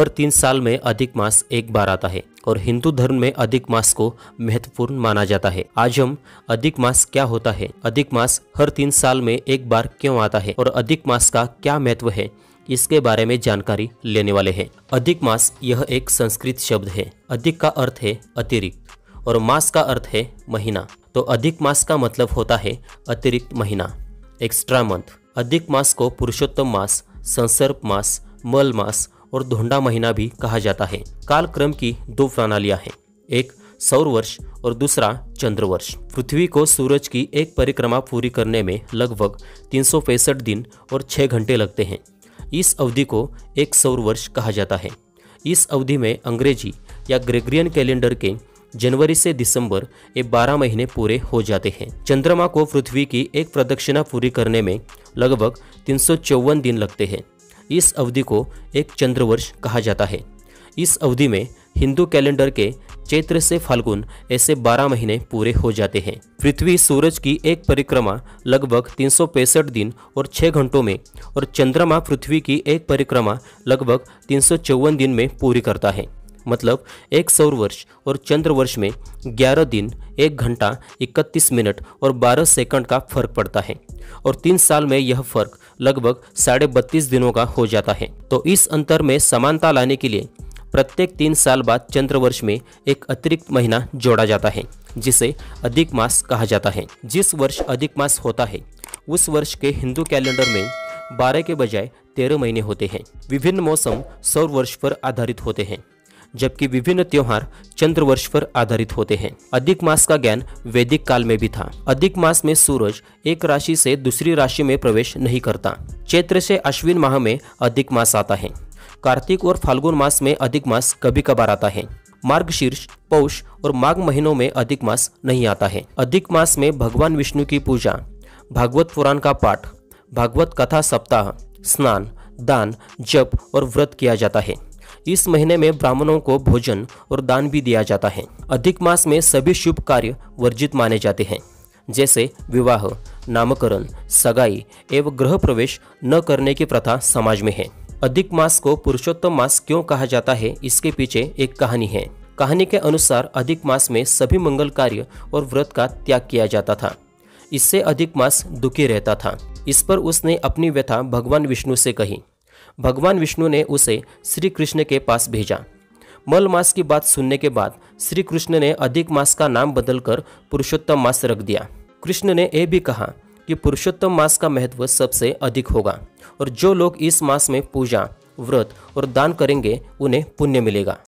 हर तीन साल में अधिक मास एक बार आता है और हिंदू धर्म में अधिक मास को महत्वपूर्ण माना जाता है। आज हम अधिक मास क्या होता है? अधिक मास हर तीन साल में एक बार क्यों आता है और अधिक मास का क्या महत्व है? इसके बारे में जानकारी लेने वाले हैं। अधिक मास यह एक संस्कृत शब्द है। अधिक का अर्थ है अतिरिक्त और मास का अर्थ है महीना। तो अधिक मास का मतलब होता है अतिरिक्त महीना। Extra month. अधिक मास को पुरुषोत्तम मास संसर्प मास, मल मास और धोंडा महीना भी कहा जाता है। कालक्रम की दो प्रणालियाँ हैं। एक सौर वर्ष और दूसरा चंद्र वर्ष पृथ्वी को सूरज की एक परिक्रमा पूरी करने में लगभग तीन दिन और छः घंटे लगते हैं। इस अवधि को एक सौर वर्ष कहा जाता है। इस अवधि में अंग्रेज़ी या ग्रेगरियन कैलेंडर के जनवरी से दिसंबर ये 12 महीने पूरे हो जाते हैं। चंद्रमा को पृथ्वी की एक प्रदक्षिणा पूरी करने में लगभग तीन सौ चौवन दिन लगते हैं। इस अवधि को एक चंद्रवर्ष कहा जाता है। इस अवधि में हिंदू कैलेंडर के चैत्र से फाल्गुन ऐसे 12 महीने पूरे हो जाते हैं। पृथ्वी सूरज की एक परिक्रमा लगभग तीन सौ पैंसठ दिन और 6 घंटों में और चंद्रमा पृथ्वी की एक परिक्रमा लगभग तीन सौ चौवन दिन में पूरी करता है। मतलब एक सौर वर्ष और चंद्र वर्ष में 11 दिन, एक घंटा 31 मिनट और 12 सेकंड का फ़र्क पड़ता है। और तीन साल में यह फ़र्क लगभग साढ़े बत्तीस दिनों का हो जाता है। तो इस अंतर में समानता लाने के लिए प्रत्येक तीन साल बाद चंद्र वर्ष में एक अतिरिक्त महीना जोड़ा जाता है, जिसे अधिक मास कहा जाता है। जिस वर्ष अधिक मास होता है, उस वर्ष के हिंदू कैलेंडर में बारह के बजाय तेरह महीने होते हैं। विभिन्न मौसम सौर वर्ष पर आधारित होते हैं। जबकि विभिन्न त्योहार चंद्र वर्ष पर आधारित होते हैं। अधिक मास का ज्ञान वैदिक काल में भी था। अधिक मास में सूरज एक राशि से दूसरी राशि में प्रवेश नहीं करता। चैत्र से अश्विन माह में अधिक मास आता है। कार्तिक और फाल्गुन मास में अधिक मास कभी कभार आता है। मार्गशीर्ष, पौष और माघ महीनों में अधिक मास नहीं आता है। अधिक मास में भगवान विष्णु की पूजा, भागवत पुराण का पाठ, भागवत कथा सप्ताह, स्नान, दान, जप और व्रत किया जाता है। इस महीने में ब्राह्मणों को भोजन और दान भी दिया जाता है। अधिक मास में सभी शुभ कार्य वर्जित माने जाते हैं। जैसे विवाह, नामकरण, सगाई एवं ग्रह प्रवेश न करने की प्रथा समाज में है। अधिक मास को पुरुषोत्तम मास क्यों कहा जाता है, इसके पीछे एक कहानी है। कहानी के अनुसार अधिक मास में सभी मंगल कार्य और व्रत का त्याग किया जाता था। इससे अधिक मास दुखी रहता था। इस पर उसने अपनी व्यथा भगवान विष्णु से कही। भगवान विष्णु ने उसे श्री कृष्ण के पास भेजा। मल मास की बात सुनने के बाद श्री कृष्ण ने अधिक मास का नाम बदलकर पुरुषोत्तम मास रख दिया। कृष्ण ने यह भी कहा कि पुरुषोत्तम मास का महत्व सबसे अधिक होगा और जो लोग इस मास में पूजा, व्रत और दान करेंगे, उन्हें पुण्य मिलेगा।